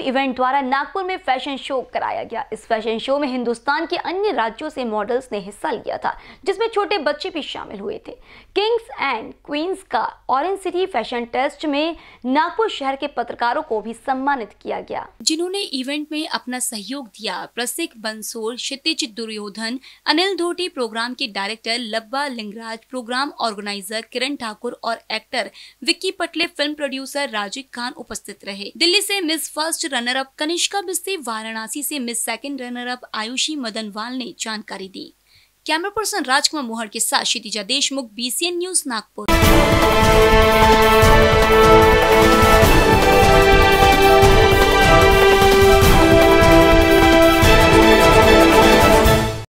Event द्वारा नागपुर में fashion show कराया गया। इस फ़ैशन शो में हिंदुस्तान के अन्य राज्यों से मॉडल्स ने हिस्सा लिया था, जिसमें छोटे बच्चे भी शामिल हुए थे। किंग्स एंड क्वींस का ऑरेंज सिटी फ़ैशन टेस्ट में नागपुर शहर के पत्रकारों को भी सम्मानित किया गया। जिन्होंने इवेंट में अपना सहयोग दिया, प्रसिक बंसोर क्षितिज दुर्योधन, अनिल धोटी प्रोग्राम के director Labba Lingraj programme organiser Kiran Thakur और actor Vicky Patle film producer Rajeev Khan उपस्थित रहे। दिल्ली से miss first runner up Kanishka Bisti Varanasi से miss second runner up Ayushi Madanwal ने जानकारी दी। कैमरा पर्सन राजकुमार मोहर के साथ क्षितिजा देशमुख बीसीएन न्यूज़ नागपुर।